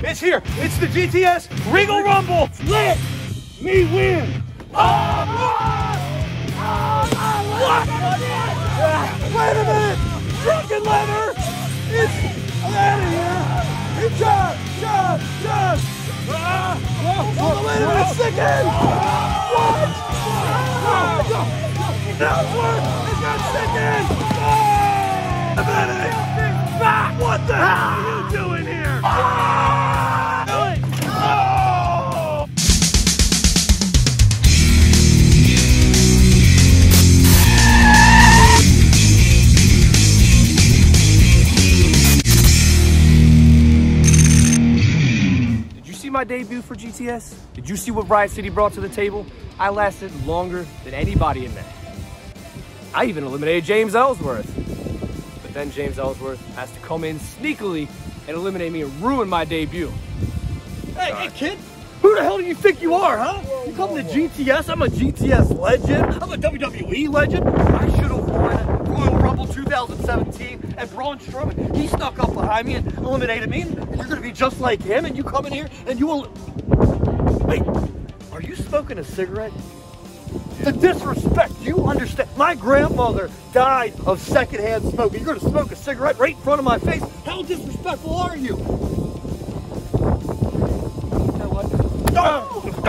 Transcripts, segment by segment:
It's here. It's the GTS Regal Rumble. Lit. Me win. Oh, what? Wait a minute. Drunken leather. It's out of here. It's John. John. John. Ah, oh, wait a minute. Second. What? Ellsworth has got second. Oh, a minute. What the hell are you doing here? Ah! My debut for GTS? Did you see what Riot City brought to the table? I lasted longer than anybody in there. I even eliminated James Ellsworth. But then James Ellsworth has to come in sneakily and eliminate me and ruin my debut. Hey, hey, kid! Who the hell do you think you are, huh? You come to GTS? I'm a GTS legend. I'm a WWE legend. I should have won Royal Rumble 2017. And Braun Strowman, he snuck up behind me and eliminated me. And you're gonna be just like him. And you come in here and you will. Wait, are you smoking a cigarette? The disrespect, you understand? My grandmother died of secondhand smoke. You're gonna smoke a cigarette right in front of my face? How disrespectful are you?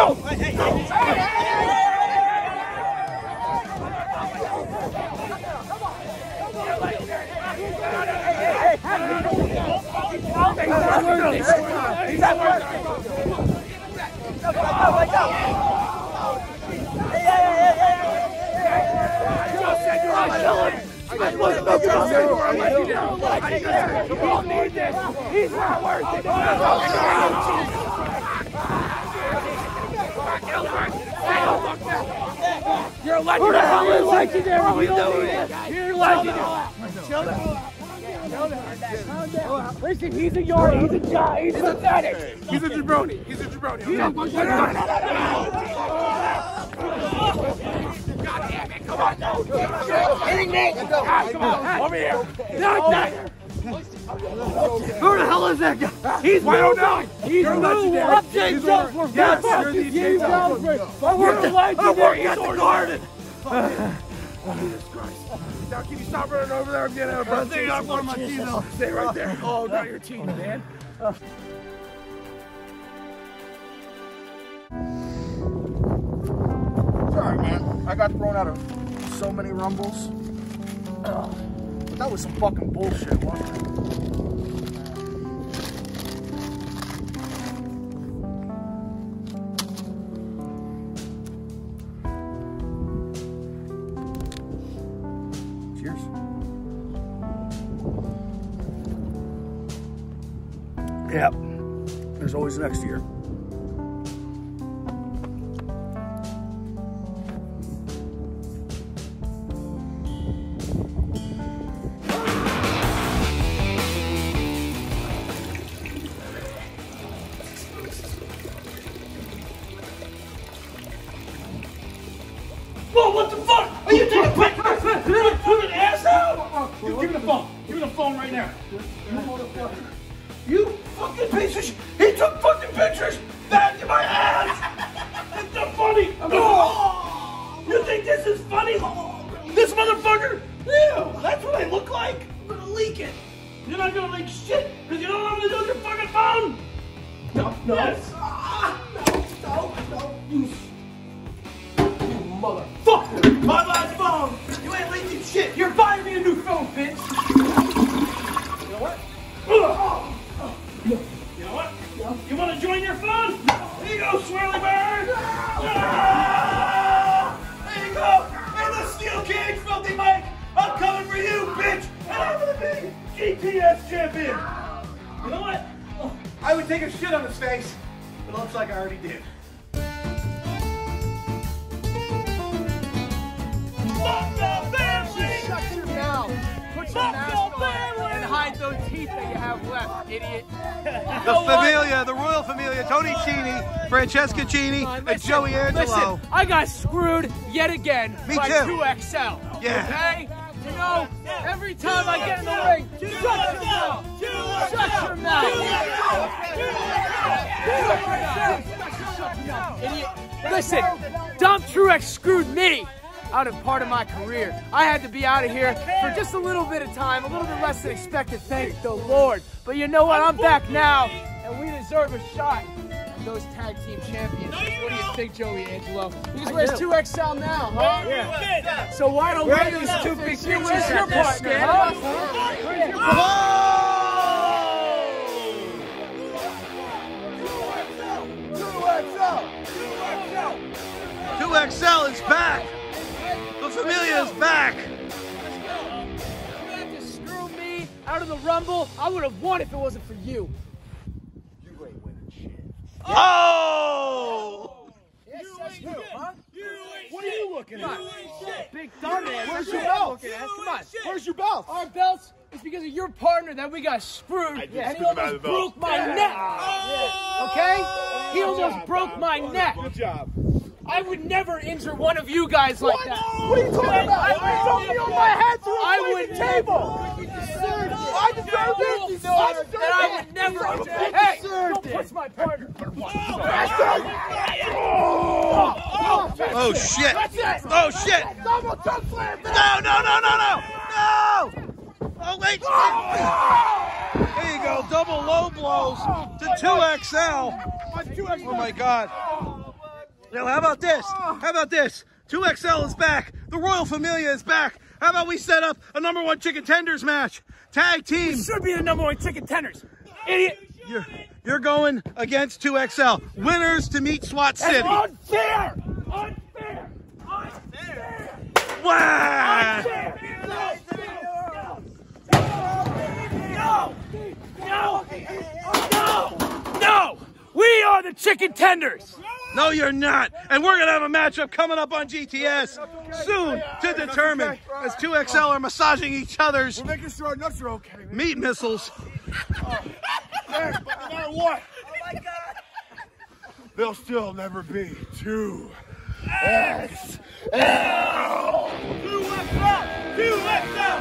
You know what? No! No! Hey, hey, hey. He's not worth it. You're a legendary. Who the hell is legendary? What are we doing? You're legendary. Listen, he's a yard. He's a guy. He's pathetic. He's a jabroni. He's a jabroni. Hitting me. Come on. Over here. Not that. Who the hell is that guy? He's Why don't know? He's You're legendary. I'm James He's Ellsworth. Yes, you're the James Ellsworth. I work I work at the garden. Jesus Christ. Now, can you stop running over there? I'm getting out of breath. Stay on one of my. Stay right there. Oh, got your team, man. Sorry, man. I got thrown out of so many rumbles. Ugh. But that was some fucking bullshit, wasn't it? Next year. Whoa, what the fuck? Are you taking pictures? Give me the phone. Give me the phone right now. You motherfucker. You fucking piece of shit. Took fucking pictures back to my ass. It's not funny. I'm gonna, oh. you think this is funny? This motherfucker? Ew, that's what I look like? I'm gonna leak it. You're not gonna leak shit because you don't know what I'm gonna do with your fucking phone? No, no. Yes. Swirly bird! Ah! There you go! Hey, the steel cage, filthy Mike! I'm coming for you, bitch! And I'm gonna be GTS champion! You know what? I would take a shit on his face, but it looks like I already did. Fuck the family! Shut your mouth. Put your Fuck and those teeth that you have left, idiot. The familia, the royal familia, Tony Chini, Francesca Chini, and Listen, Joey Angelo. Listen, I got screwed yet again Me by too. 2XL. Yeah. Okay? You know, every time I get in the ring, shut your mouth. Shut your mouth. Idiot. Listen, Dom Truex screwed me out of part of my career. I had to be out of here for just a little bit of time, a little bit less than expected, thank the Lord. But you know what? I'm back now, and we deserve a shot at those tag team champions. What do you think, Joey Angelo? He just wears 2XL now, huh? Yeah. So why don't Where we are these two fix big you? Where's your at this partner, huh? Where's your partner? Two XL is back. The Familia is back. You had to screw me out of the Rumble. I would have won if it wasn't for you. Oh! What are you looking at? Big dumbass. Where's your belt? looking at. Come on. Where's your belt? Our belts is because of your partner that we got screwed, and he almost broke my neck. Oh! Okay? He almost broke my neck. Good job. I would never injure one of you guys like that. What are you talking about? I I would jumped on my head through a I fucking would table. I deserve You it. know I that deserve I would never. Deserve Hey, don't push my partner. Oh, oh, oh shit! That's it. Oh shit! Double choke slam. No, no, no, no, no! No! Oh wait! Oh, there you go, double low blows to 2XL. Oh my god. Now how about this? How about this? 2XL is back. The Royal Familia is back. How about we set up a number one chicken tenders match? Tag team. Should be the number one chicken tenders. Idiot. You're, you're going against 2XL. Winners to meet SWAT City. Unfair. Unfair. Unfair. Wow! No! No! No! No! We are the chicken tenders! No, you're not. And we're going to have a matchup coming up on GTS soon to determine as 2XL are massaging each other's making sure our nuts are okay, meat missiles. Oh, man, no matter what, oh my God. they'll still never be 2XL. 2XL! 2XL! 2XL!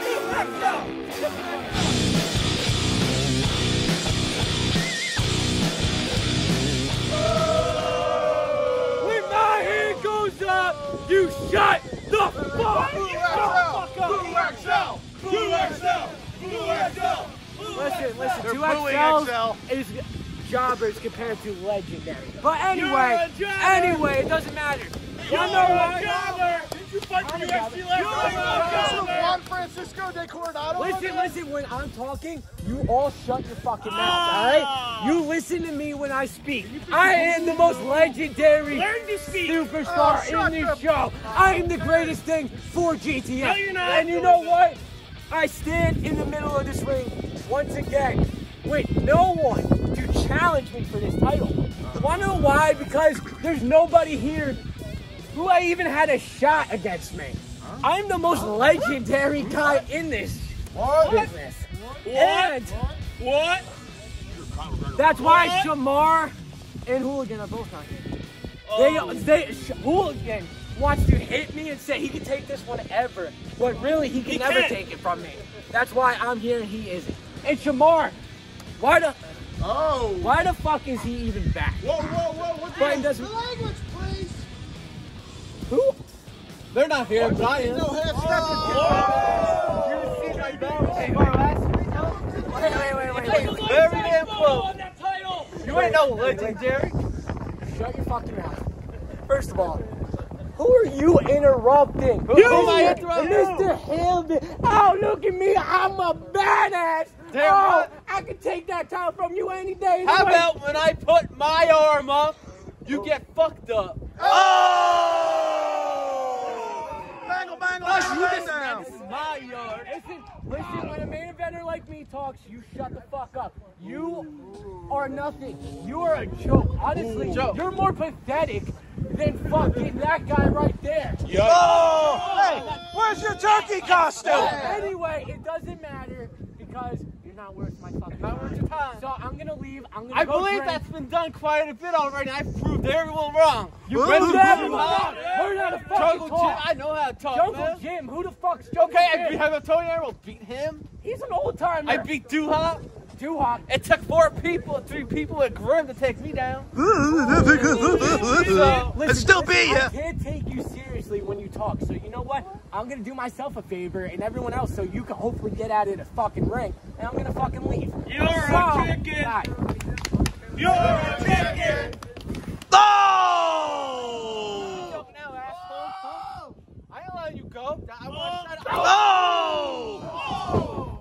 2XL! You shut the fuck, the fuck up! Listen, listen, They're 2XL booing is jobbers compared to legendary. But anyway, anyway, it doesn't matter. You know why? Juan Francisco de Coronado. Listen, listen, when I'm talking, you all shut your fucking mouth, alright? You listen to me when I speak. I am the most legendary superstar in this show. I am the greatest thing for GTS. And you know what? I stand in the middle of this ring once again with no one to challenge me for this title. Wanna know why? Because there's nobody here who I even had a shot against me. I'm the most legendary guy in this business. And What? that's why Shamar and Hooligan are both not here. Oh. They, they, Hooligan wants to hit me and say he can take this one ever, but really he can He never can. take it from me. That's why I'm here and he isn't. And Shamar, why the, Oh. why the fuck is he even back? Whoa, whoa, whoa. What's But it doesn't. Language, please. Who? They're not here, but I am. No half oh. Wait, wait, wait, wait, wait. Very damn close. You ain't no legendary. Shut your fucking mouth. First of all, who are you interrupting? Who am I interrupting? Mr. Hilden. Oh, look at me. I'm a badass. Damn oh, right. I can take that title from you any day. How anyway. about when I put my arm up, you get fucked up? Oh! Bangle, Fuck bangle, you, bangle this, down. this is my yard. Listen, listen, when a main eventer like me talks, you shut the fuck up. You are nothing. You are a joke. Honestly, Joke. you're more pathetic than fucking that guy right there. Oh! Hey, where's your turkey costume? Anyway, it doesn't matter because you're not worth my fucking Not worth your time. So I'm gonna leave. I'm gonna I go believe drink. that's been done quite a bit already. I've proved everyone wrong. You Ooh. proved Ooh. everyone wrong. Learn how to fucking Jungle Jim. I know how to talk, Jungle man. Jim, who the fuck's Jungle Okay, I Jim? beat, have I told you I will beat him? He's an old timer. I beat Duhop. too. It took four people, three people at Grim to take me down. I'd still beat you. I can't take you seriously when you talk. So you know what? I'm gonna do myself a favor and everyone else, so you can hopefully get out of the fucking ring, and I'm gonna fucking leave. You're a So, chicken. bye. You're a chicken. Oh! Go now, asshole. I ain't letting you go. I want oh. to oh. oh!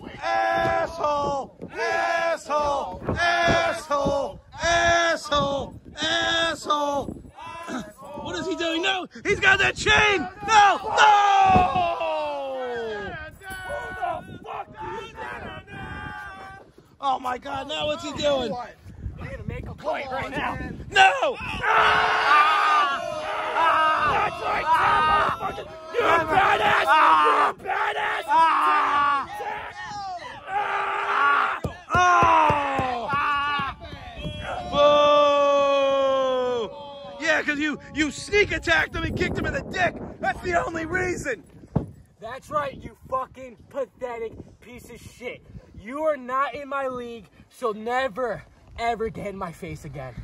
Boo! Asshole! Asshole! Asshole! Asshole! Asshole! What is he doing? No! He's got that chain! No! No! Oh my god, now what's he doing? I'm gonna make a point right now. No! You're a ah! badass! You're a ah! badass! Oh! Boo! Yeah, because you, you sneak attacked him and kicked him in the dick. That's the only reason. That's right, you fucking pathetic piece of shit. You are not in my league, so never, ever get in my face again.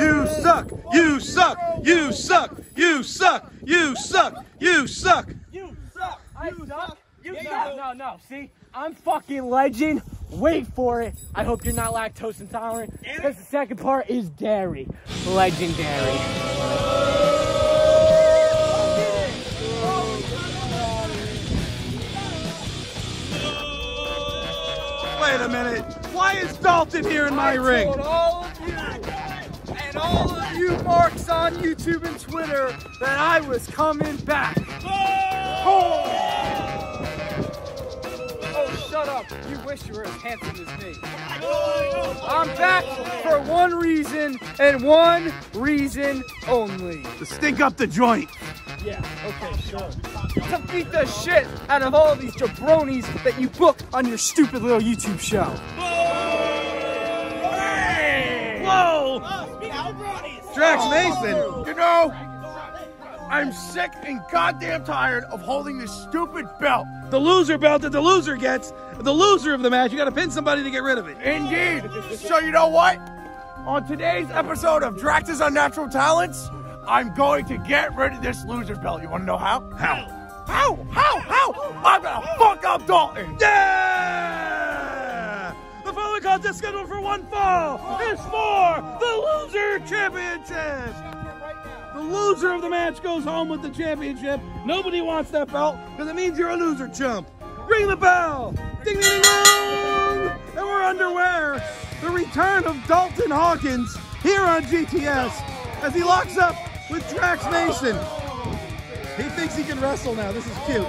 You suck! You suck! You suck! You suck! You suck! You suck! You suck! I suck? You suck! No, no, see? I'm fucking legend. Wait for it. I hope you're not lactose intolerant. Because the second part is dairy. Legendary. Wait a minute. Why is Dalton here in my ring? told all of you and all of you marks on YouTube and Twitter that I was coming back. Oh, oh shut up. You wish you were as handsome as me. I'm back for one reason and one reason only. To stink up the joint. Yeah, okay, sure. To beat the shit out of all these jabronis that you book on your stupid little YouTube show. Whoa! Drax Mason. You know, I'm sick and goddamn tired of holding this stupid belt. The loser belt that the loser gets. The loser of the match. You got to pin somebody to get rid of it. Indeed. So you know what? On today's episode of Drax's Unnatural Talents, I'm going to get rid of this loser belt. You want to know how? How? How? How? How? I'm gonna fuck up Dalton. Yeah! The following contest scheduled for one fall is for the loser championship. The loser of the match goes home with the championship. Nobody wants that belt because it means you're a loser chump. Ring the bell. Ding ding ding. And we're underway. The return of Dalton Hawkins here on GTS as he locks up with Drax Mason. He thinks he can wrestle now. This is cute.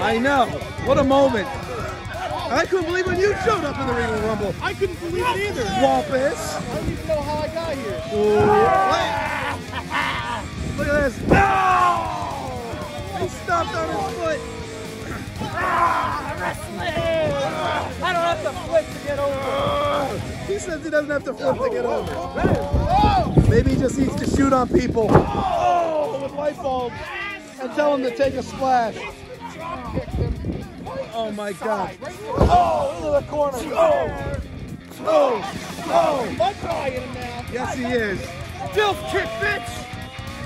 I know. What a moment. I couldn't believe when you showed up in the Ring of Rumble. I couldn't believe it either. Wampus. I don't even know how I got here. Look at this. No! He stomped on his foot. Wrestling! I don't have to flip to get over. He says he doesn't have to flip to get over. Maybe he just needs to shoot on people. Oh, with light bulbs. And tell him to take a splash. Oh my god. Oh, into the corner. Oh, oh, oh. Yes, he is. Dilf kick, bitch!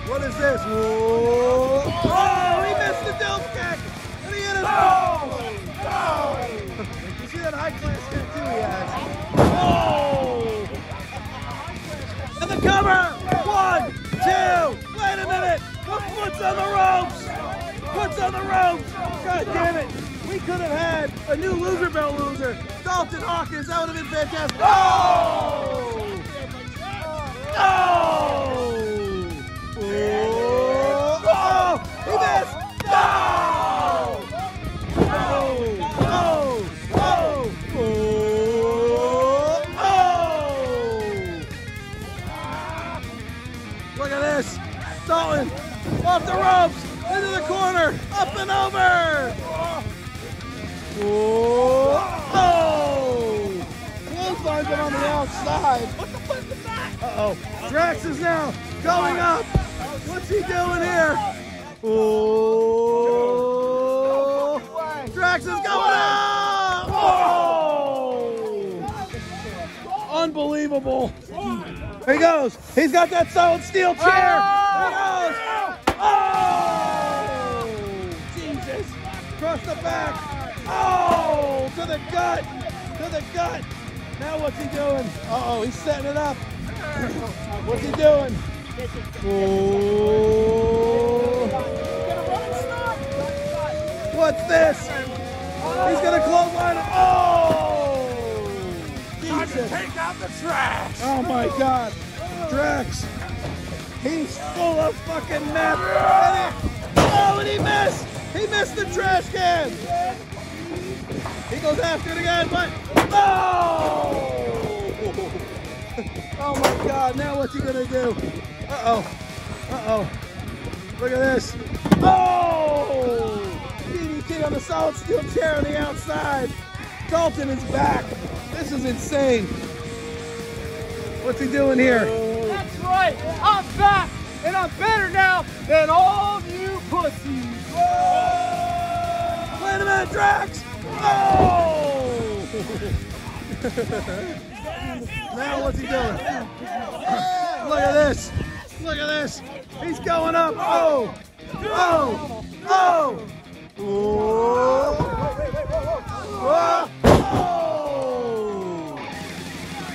What is this? Whoa. Oh, he missed the Dilf kick. And he hit his oh. You see that high class kick too he has. Oh. And the cover. One, two. Wait a minute. The foot's on the ropes. Foot's on the ropes. God damn it. We could have had a new loser belt loser. Dalton Hawkins. That would have been fantastic. Oh. Oh! Oh! Oh! He missed! No! Oh! Oh! Oh! Oh! Oh! Look at this! Dalton! Off the ropes! Into the corner! Up and over! Oh! Oh! Clotheslines him on the outside. What the fuck was that? Uh-oh. Drax is now going up. What's he doing here? Oh! Drax is going up! Oh! Unbelievable. Here he goes. He's got that solid steel chair. There he goes. Oh! Jesus. Across the back. Oh! To the gut. To the gut. Now what's he doing? Uh-oh, he's setting it up. What's he doing? Oh! What's this? He's gonna clothesline him. Oh! Jesus. Take out the trash. Oh my God, Drax, he's full of fucking meth. Oh, and he missed. He missed the trash can. Goes after it again, but oh! Oh my God! Now what's he gonna do? Uh oh. Uh oh. Look at this. Oh! DDT on the solid steel chair on the outside. Dalton is back. This is insane. What's he doing here? That's right. I'm back, and I'm better now than all of you pussies. Wait a minute, Drax! Oh! now what's he doing? Look at this! Look at this! He's going up! Oh! Oh! Oh! Oh! Oh! Oh!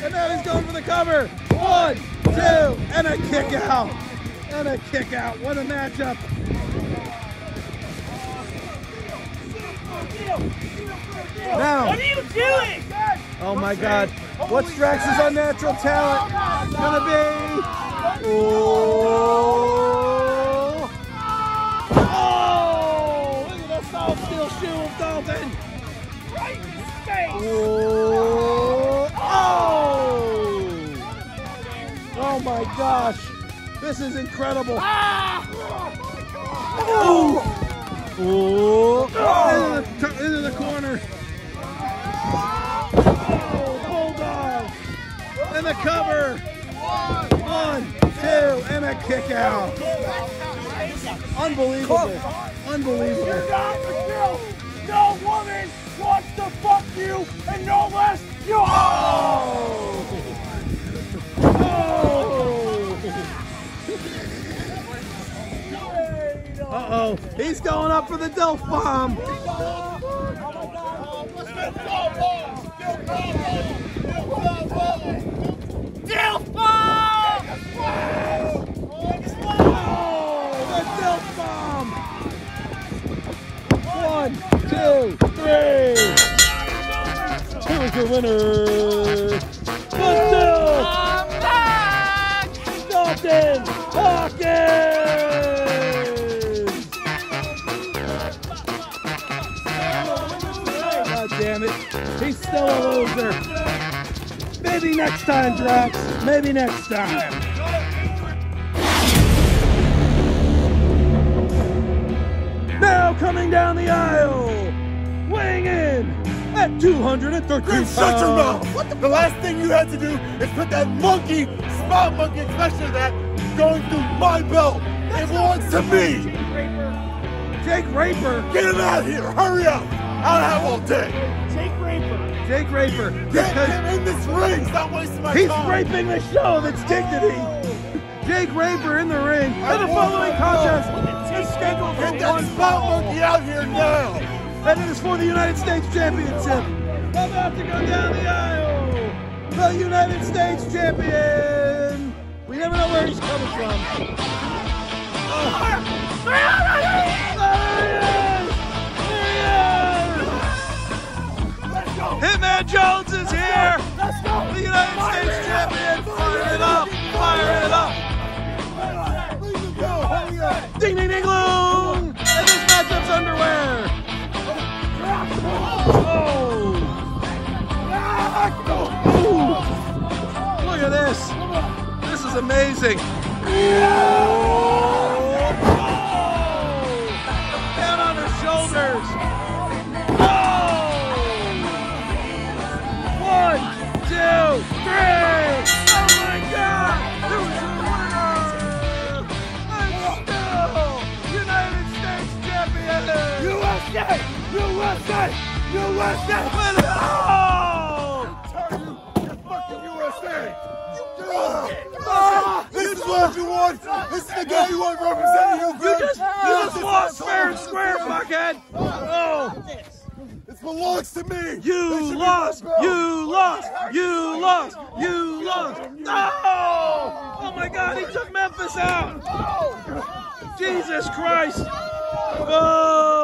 And now he's going for the cover! One, two, and a kick out! And a kick out! What a matchup! Now, What are you doing? oh my God, what's Drax's unnatural talent gonna be? Oh! Oh! Look at that solid steel shoe of Dalton. Right in his face. Oh! Oh! Oh my gosh, this is incredible. Oh! Cover. One, two, and a kick out. Unbelievable. Unbelievable. Not the girl. No woman wants to fuck you, and no less you. Oh! Oh, he's going up for the Delph bomb. Oh. Two, three. Who's the winner? The I'm back! Dalton Hawkins. God damn it. He's still a loser. Maybe next time, Drax. Maybe next time. Now coming down the aisle, at 213 pounds. Shut your mouth! What the, the last thing you had to do is put that monkey, spot monkey, especially that, going through my belt. It belongs to me. Jake Raper. Get him out of here! Hurry up! I don't have all day. Jake Raper. Jake Raper. Get him in this ring! Stop wasting my he's time. He's raping the show of its dignity. Oh. Jake Raper in the ring. And the following contest is scheduled for Get that spot monkey out here now! And it is for the United States Championship. About to go down the aisle. The United States Champion. We never know where he's coming from. Oh. There he is! There he is! Hitman Jones is here! Oh! Look at this. This is amazing. Down on her shoulders. Oh. One, two, three. Oh my God. Who's the winner. I'm still United States champion. USA. USA. USA! Oh! Tell you, you're fucking USA! Ah, this is what you want! This is the guy you want representing you, You just, you just lost fair and square, fuckhead. Oh, This belongs to me! You lost, you lost, you lost, you lost. No! Oh my God, he took Memphis out. Jesus Christ! Oh!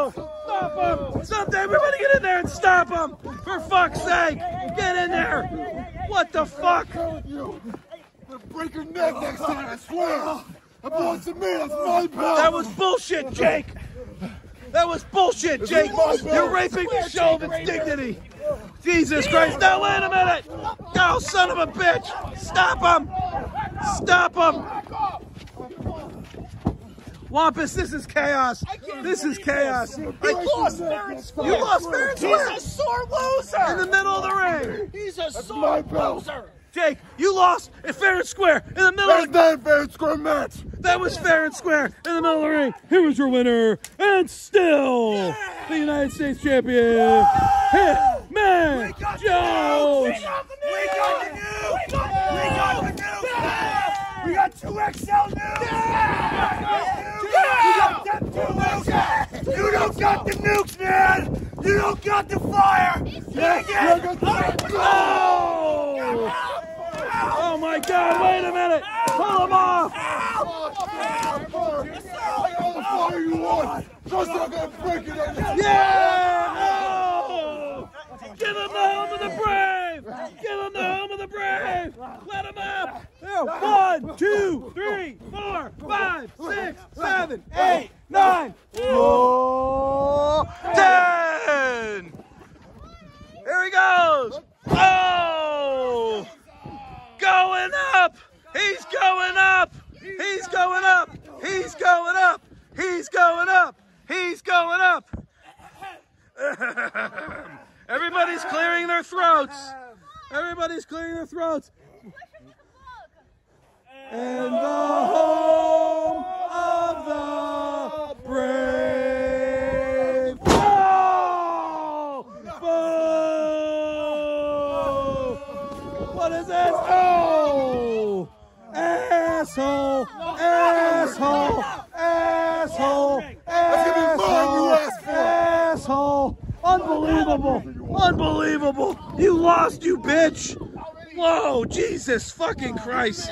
Stop him! Stop! Everybody get in there and stop him! For fuck's sake! Get in there! What the fuck? You. I'm gonna break your neck next time, I swear! That belongs to me, that's my belt! That was bullshit, Jake! That was bullshit, Jake! You're raping the show of its dignity! Jesus Christ! Now wait a minute! Oh, son of a bitch! Stop him! Stop him! Wampus, this is chaos! This is chaos! I lost fair and square! You lost fair and square! He's a sore loser. In the middle of the ring! He's a my sore loser. Jake, you lost at fair and square in the middle That's of the not a fair and square match! That was fair and square in the middle of the ring. Here was your winner, and still the United States champion, Hitman Jones. We got the news! We got the news! We got two XL news! We got them two nukes! You don't got the nukes, man! You don't got the fire! Take it! Oh! Oh my God! Wait a minute! Pull him off! I got all the fire you want! Just not gonna break it! Yeah! Give him the home of the! Give him the home of the brave! Let him up! One, two, three, four, five, six, seven, eight, nine, oh, ten! Here he goes! Oh! Going up! He's going up! He's going up! He's going up! He's going up! He's going up! Everybody's clearing their throats. Everybody's clearing their throats. And the home of the brave. Oh! Boo! What is this? Oh! Asshole! Asshole! Asshole! That's gonna be mine, you Asshole! Asshole! Unbelievable! Unbelievable! You lost, you bitch! Whoa, Jesus fucking Christ!